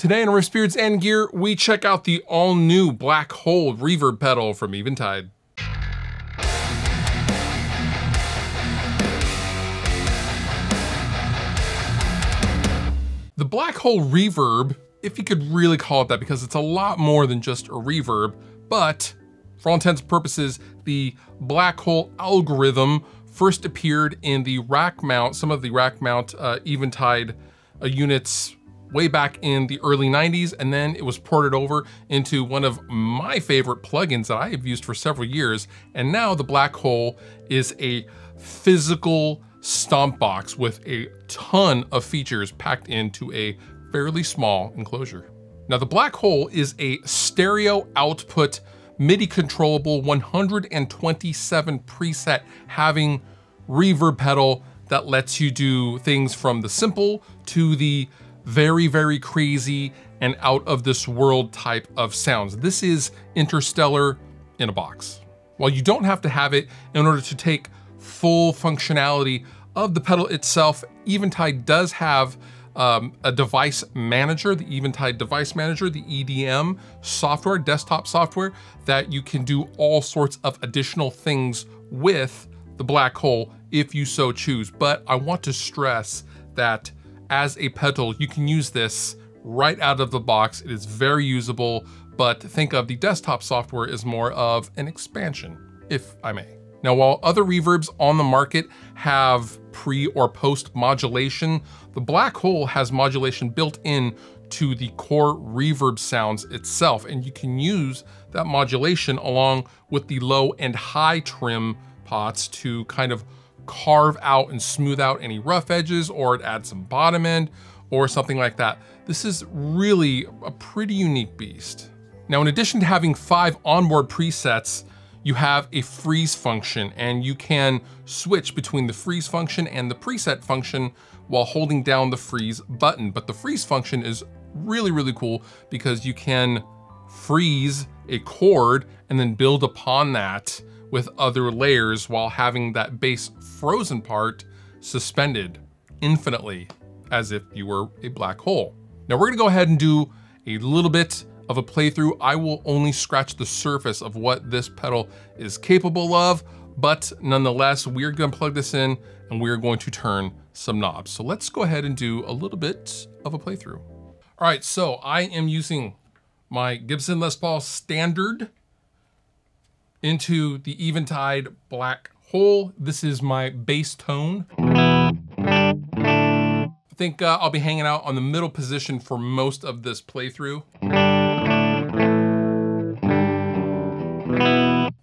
Today on Riffs Beards and Gear, we check out the all-new Black Hole Reverb pedal from Eventide. The Black Hole Reverb, if you could really call it that, because it's a lot more than just a reverb, but for all intents and purposes, the Black Hole algorithm first appeared in the rack mount, some of the rack mount uh, Eventide uh, units way back in the early 90s, and then it was ported over into one of my favorite plugins that I have used for several years. And now the Black Hole is a physical stomp box with a ton of features packed into a fairly small enclosure. Now the Black Hole is a stereo output MIDI controllable 127 preset having reverb pedal that lets you do things from the simple to the very, very crazy and out of this world type of sounds. This is Interstellar in a box. While you don't have to have it in order to take full functionality of the pedal itself, Eventide does have um, a device manager, the Eventide device manager, the EDM software, desktop software, that you can do all sorts of additional things with the black hole if you so choose. But I want to stress that as a pedal, you can use this right out of the box. It is very usable, but think of the desktop software as more of an expansion, if I may. Now, while other reverbs on the market have pre or post modulation, the Black Hole has modulation built in to the core reverb sounds itself, and you can use that modulation along with the low and high trim pots to kind of carve out and smooth out any rough edges or add some bottom end or something like that. This is really a pretty unique beast. Now, in addition to having five onboard presets, you have a freeze function and you can switch between the freeze function and the preset function while holding down the freeze button. But the freeze function is really, really cool because you can freeze a chord and then build upon that with other layers while having that base frozen part suspended infinitely as if you were a black hole. Now we're gonna go ahead and do a little bit of a playthrough. I will only scratch the surface of what this pedal is capable of, but nonetheless, we're gonna plug this in and we're going to turn some knobs. So let's go ahead and do a little bit of a playthrough. All right, so I am using my Gibson Les Paul Standard into the Eventide Black Hole. This is my bass tone. I think uh, I'll be hanging out on the middle position for most of this playthrough.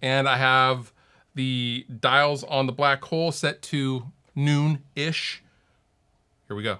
And I have the dials on the black hole set to noon-ish. Here we go.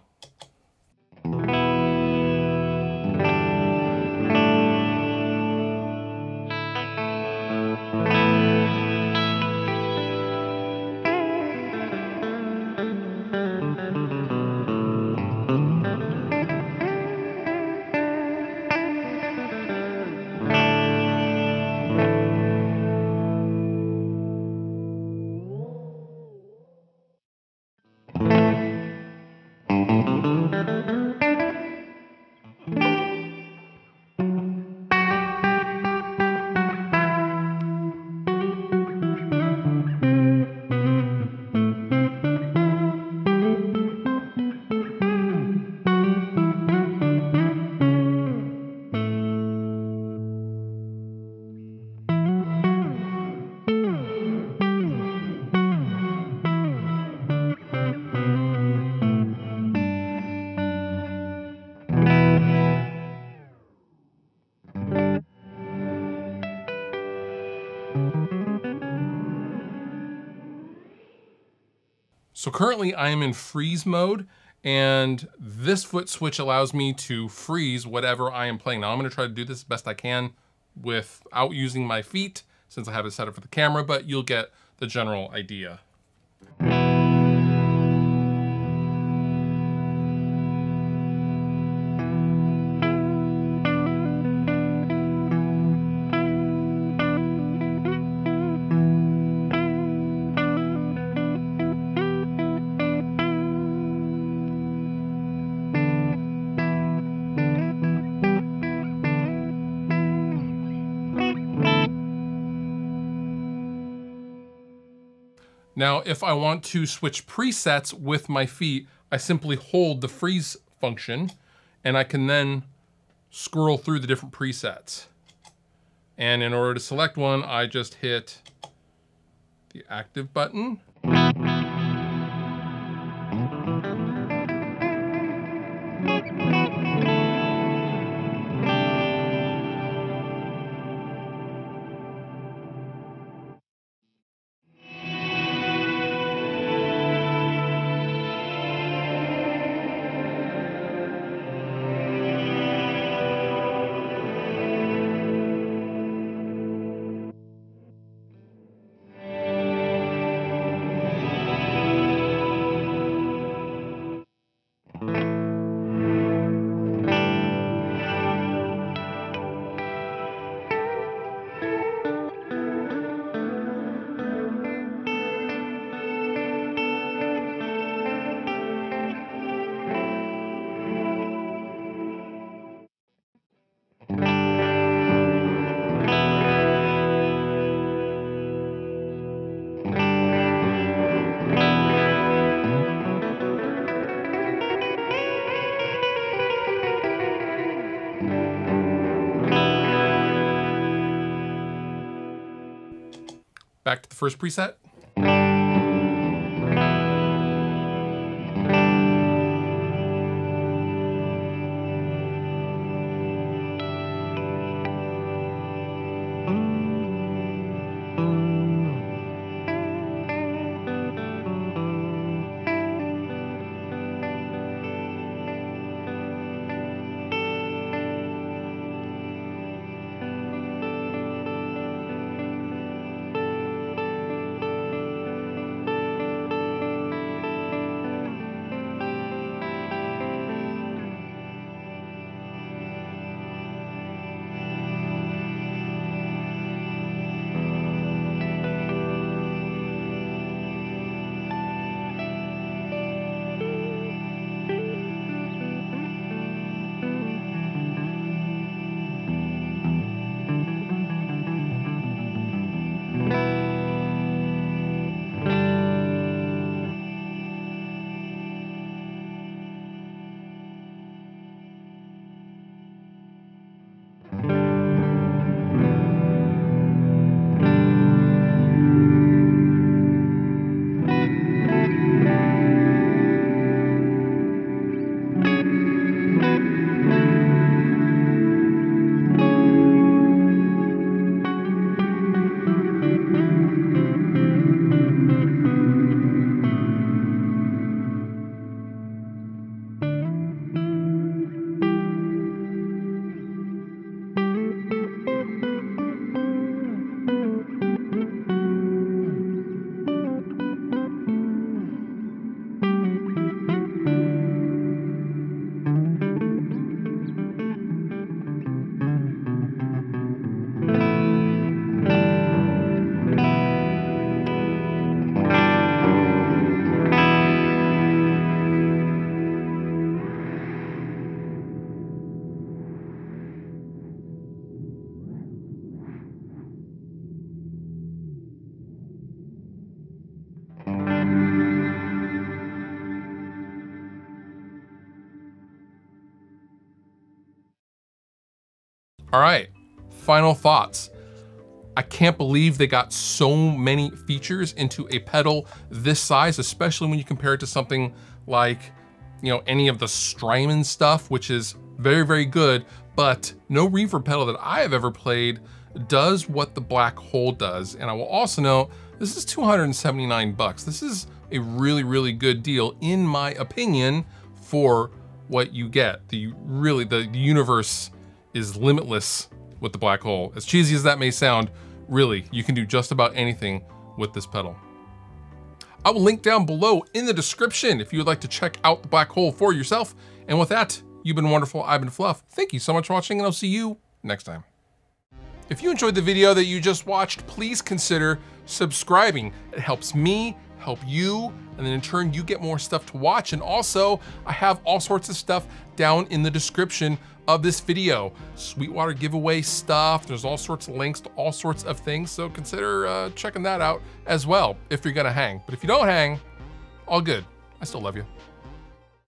Currently I am in freeze mode and this foot switch allows me to freeze whatever I am playing. Now I'm gonna try to do this best I can without using my feet since I have it set up for the camera, but you'll get the general idea. Now, if I want to switch presets with my feet, I simply hold the freeze function and I can then scroll through the different presets. And in order to select one, I just hit the active button. Back to the first preset. All right, final thoughts. I can't believe they got so many features into a pedal this size, especially when you compare it to something like, you know, any of the Strymon stuff, which is very, very good, but no reverb pedal that I have ever played does what the Black Hole does. And I will also note, this is 279 bucks. This is a really, really good deal, in my opinion, for what you get. The really, the universe is limitless with the black hole. As cheesy as that may sound, really, you can do just about anything with this pedal. I will link down below in the description if you would like to check out the black hole for yourself. And with that, you've been wonderful, I've been Fluff. Thank you so much for watching and I'll see you next time. If you enjoyed the video that you just watched, please consider subscribing. It helps me, help you, and then in turn you get more stuff to watch. And also, I have all sorts of stuff down in the description of this video. Sweetwater giveaway stuff. There's all sorts of links to all sorts of things. So consider uh, checking that out as well if you're gonna hang. But if you don't hang, all good. I still love you.